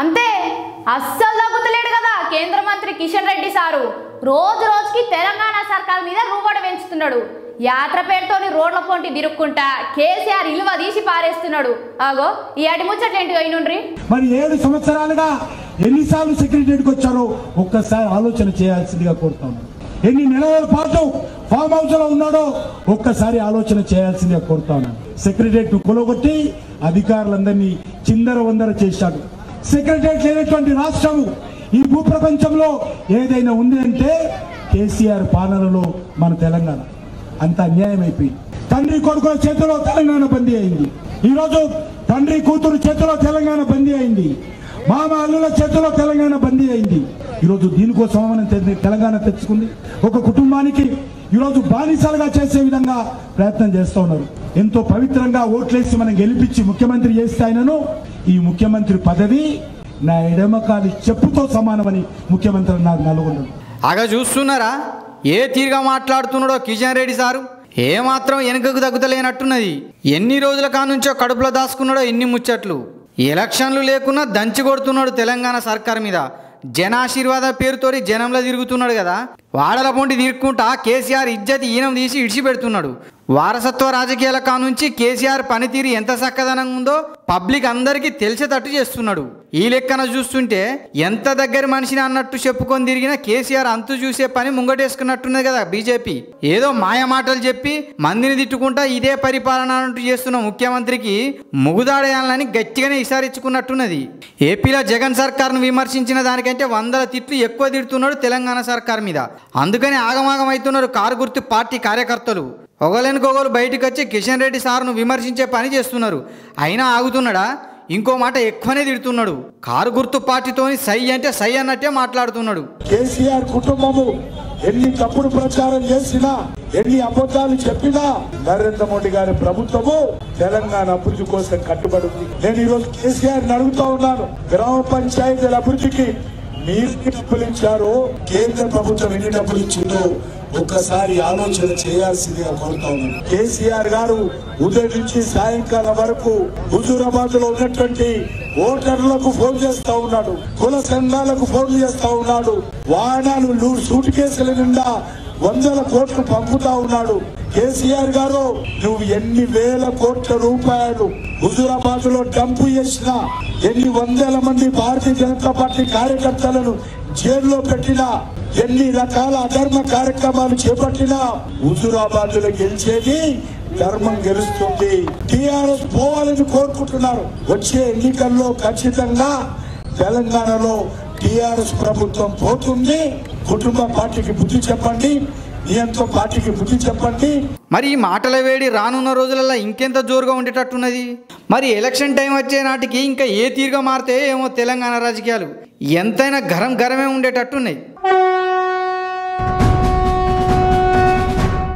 అంతే అస్సలు తగ్గుతలేడు కదా కేంద్ర మంత్రి కిషన్ రెడ్డి సారు. రోజు రోజుకి తెలంగాణ సర్కార్ మీద రూబడి పెంచుతున్నాడు యాత్ర పేరుతోని రోడ్ల పొంటి తిరుక్కుంటా కేసీఆర్ ఇలువ తీసి పారేస్తున్నాడు. ఆగో ఈ అడి ముచ్చట్లేంటి అయినుండ్రి? మరి ఏడు సంవత్సరాలుగా ఎన్నిసార్లు సెక్రటరీకి వచ్చారో ఒక్కసారి ఆలోచన చేయాల్సిందిగా కోరుతాను ఎన్ని నెలల పాటు ఫామ్ హౌస్లో ఉన్నాడో ఒక్కసారి ఆలోచన చేయాల్సిందిగా కోరుతాను సెక్రటరియట్ కొలగొట్టి అధికారులందరినీ చిందర వందర చేశాడు. సెక్రటరీ లేనటువంటి రాష్ట్రము ఈ భూప్రపంచంలో ఏదైనా ఉంది అంటే కేసీఆర్ పాలనలో మన తెలంగాణ. అంత అన్యాయం అయిపోయింది. తండ్రి కొడుకుల చేతిలో తెలంగాణ బందీ అయింది. ఈరోజు తండ్రి కూతురు చేతిలో తెలంగాణ బందీ అయింది. మామ అల్లుల చేతిలో తెలంగాణ బందీ అయింది. ఈరోజు దీనికోసం మనం తెలంగాణ తెచ్చుకుంది. ఒక కుటుంబానికి ఈరోజు బానిసలుగా చేసే విధంగా ప్రయత్నం చేస్తూ ఉన్నారు. ఎంతో పవిత్రంగా ఓట్లేసి మనం గెలిపించి ముఖ్యమంత్రి చేస్తే ఆయనను ఈ ముఖ్యమంత్రి పదవి నా ఎడమకాలి చెప్పుతో సమానమని ముఖ్యమంత్రి అన్నారు నలుగున్నాడు అగ చూస్తున్నారా? ఏ తీరుగా మాట్లాడుతున్నాడో కిషన్ రెడ్డి సారు? ఏమాత్రం వెనుకకు తగ్గుతలేనట్టున్నది. ఎన్ని రోజుల కానుంచో కడుపులో దాసుకున్నాడో ఎన్ని ముచ్చట్లు. ఎలక్షన్లు లేకున్నా దంచి కొడుతున్నాడు తెలంగాణ సర్కార్ మీద. జనాశీర్వాద పేరుతో జనంలో తిరుగుతున్నాడు కదా. వాడల పొంటి తిరుక్కుంటా కేసీఆర్ ఇజ్జతి ఈనం తీసి ఇడిచిపెడుతున్నాడు. వారసత్వ రాజకీయాల కానుంచి కేసీఆర్ పనితీరు ఎంత చక్కదనంగా ఉందో పబ్లిక్ అందరికీ తెలిసేటట్టు చేస్తున్నాడు. ఈ లెక్కన చూస్తుంటే ఎంత దగ్గర మనిషిని అన్నట్టు చెప్పుకొని తిరిగిన కేసీఆర్ అంతు చూసే పని ముంగటేసుకున్నట్టున్నది కదా బీజేపీ. ఏదో మాయ మాటలు చెప్పి మందిని తిట్టుకుంటా ఇదే పరిపాలన అన్నట్టు చేస్తున్న ముఖ్యమంత్రికి ముగుదాడేయాలని గట్టిగానే ఇసారించుకున్నట్టున్నది ఏపీలో జగన్ సర్కార్ను విమర్శించిన దానికంటే వందల తిట్లు ఎక్కువ తిడుతున్నాడు తెలంగాణ సర్కార్ మీద. అందుకని ఆగమాగం అవుతున్నారు కారు గుర్తు పార్టీ కార్యకర్తలు. ఒకళ్ళనికొకరు బయటకు వచ్చి కిషన్ రెడ్డి సార్ను విమర్శించే పని చేస్తున్నారు. అయినా ఆగుతున్నాడా? ఇంకో మాట ఎక్కువనే తిడుతున్నాడు. కారు గుర్తు పార్టీతోని సై అంటే సై అన్నట్టే మాట్లాడుతున్నాడు. కేసీఆర్ కుటుంబము ఎన్ని తప్పుడు ప్రచారం చేసినా ఎన్ని అబద్ధాలు చెప్పినా నరేంద్ర మోడీ గారి ప్రభుత్వము తెలంగాణ అభివృద్ధి కోసం కట్టుబడి ఉంది నేను ఈరోజు కేసీఆర్ అడుగుతా ఉన్నాను. గ్రామ పంచాయతీల అభివృద్ధికి మీరు డబ్బులు ఇచ్చారు కేంద్ర ప్రభుత్వం ఎన్ని డబ్బులు ఇచ్చిందో ఒక్కసారి ఆలోచన చేయాల్సిందిగా కోరుతా ఉన్నాను. కేసీఆర్ గారు ఉదయం నుంచి సాయంకాలం వరకు హుజూరాబాద్లో ఉన్నటువంటి ఓటర్లకు ఫోన్ చేస్తా ఉన్నాడు. కుల సంఘాలకు ఫోన్ చేస్తా ఉన్నాడు. వాహనాలు నూరు సూట్ కేసుల నిండా వందల కోట్లు పంపుతా ఉన్నాడు. కేసీఆర్ గారు నువ్వు ఎన్ని వేల కోట్ల రూపాయలు హుజూరాబాద్లో డంపు చేసినా ఎన్ని వందల మంది భారతీయ జనతా పార్టీ కార్యకర్తలను జైల్లో పెట్టినా ఎన్ని రకాల అధర్మ కార్యక్రమాలు చేపట్టినా హుజూరాబాద్లో గెలిచేది ధర్మం గెలుస్తుంది. టిఆర్ఎస్ పోవాలని కోరుకుంటున్నారు. వచ్చే ఎన్నికల్లో ఖచ్చితంగా తెలంగాణలో టిఆర్ఎస్ ప్రభుత్వం పోతుంది. కుటుంబ పార్టీకి బుద్ధి చెప్పండి. దీంతో పార్టీకి బుద్ధి చెప్పండి. మరి ఈ మాటల వేడి రానున్న రోజులలో ఇంకెంత జోరుగా ఉండేటట్టున్నది? మరి ఎలక్షన్ టైం వచ్చే నాటికి ఇంకా ఏ తీరుగా మారితే ఏమో తెలంగాణ రాజకీయాలు? ఎంతైనా గరం గరమే ఉండేటట్టున్నాయి.